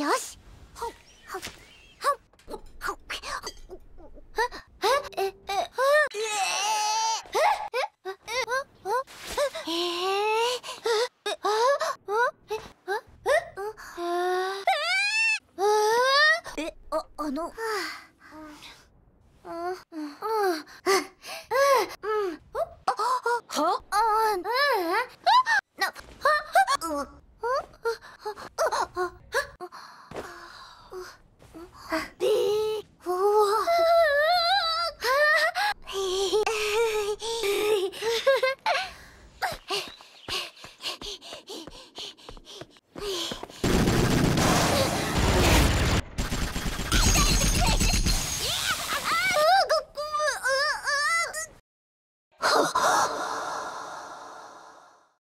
よし。っ